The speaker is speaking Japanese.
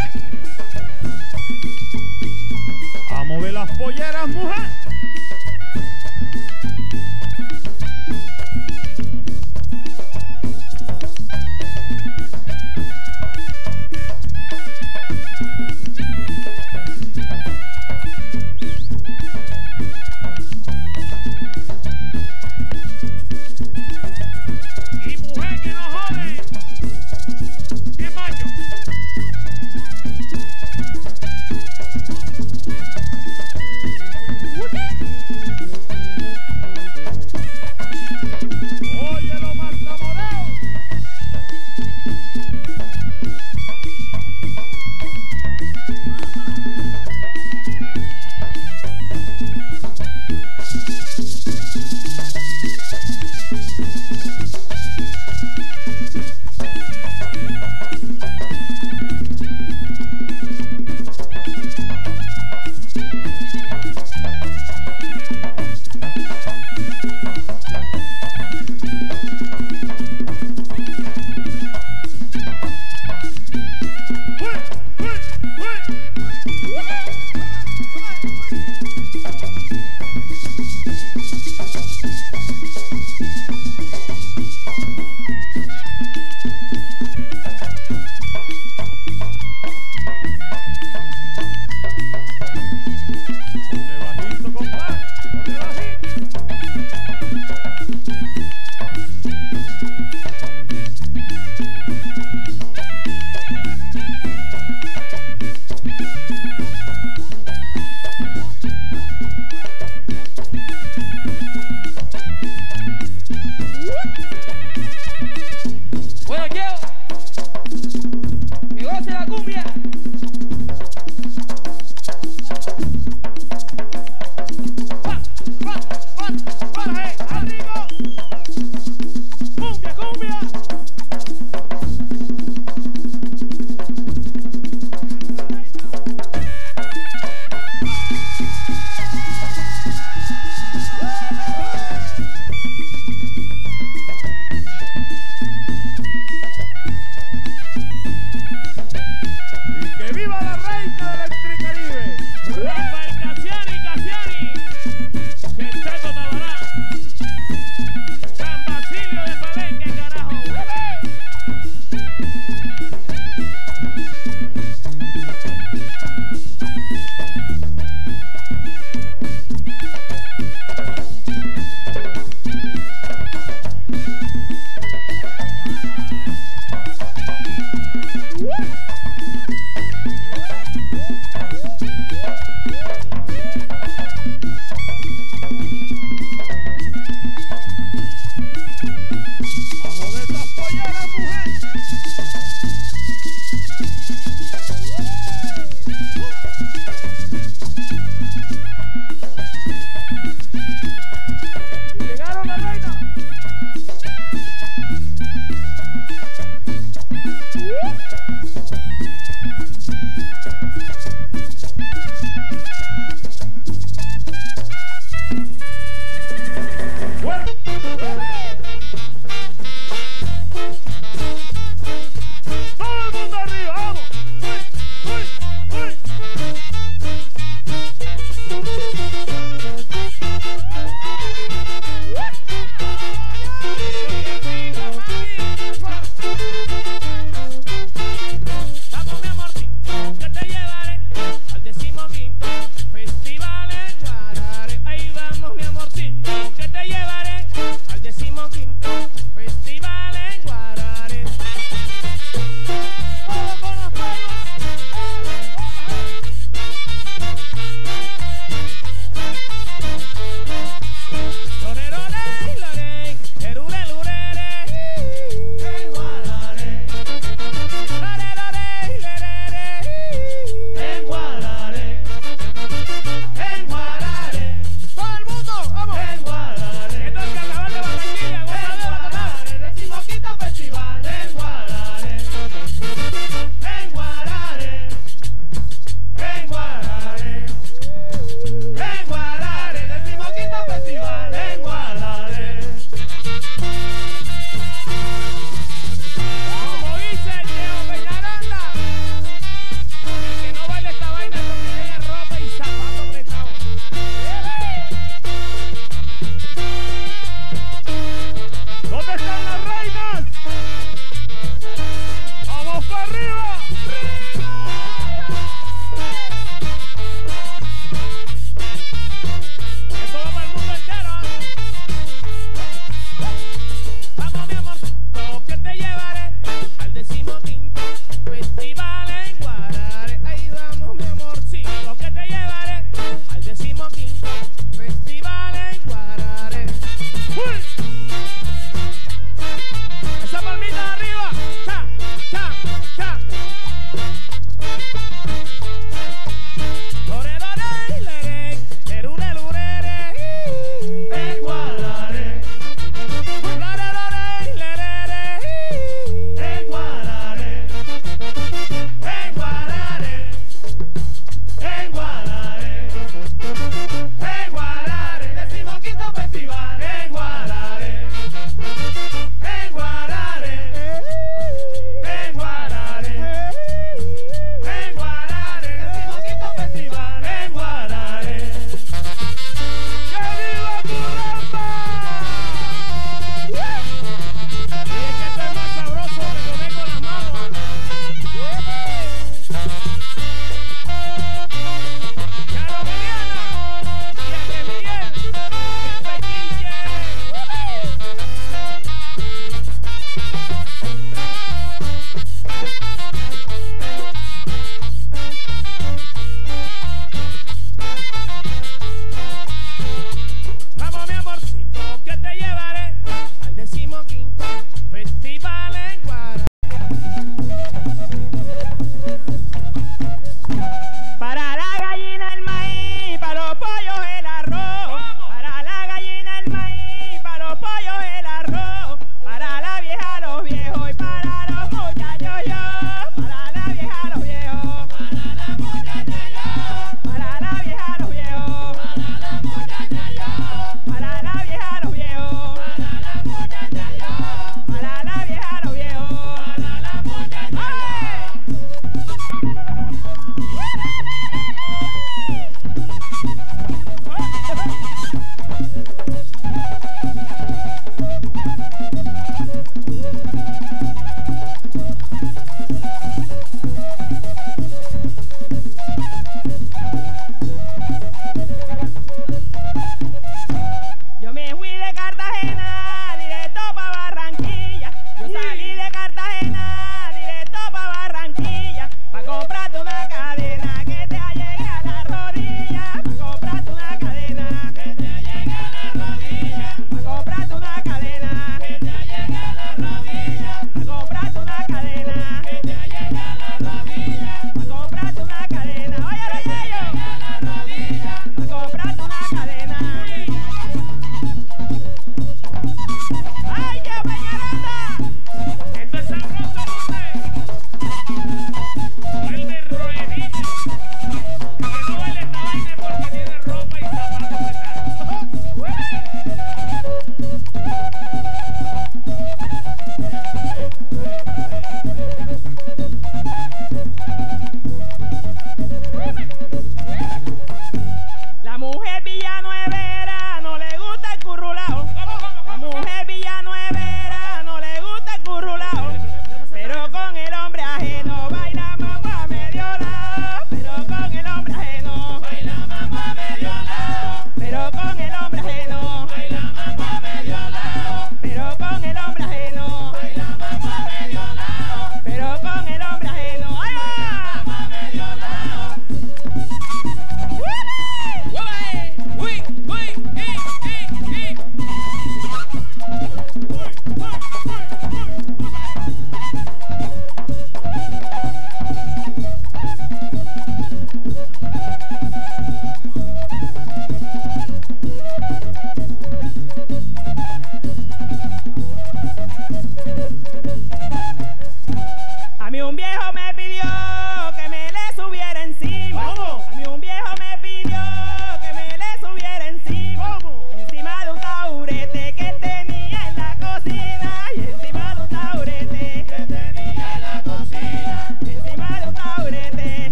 フフフフ。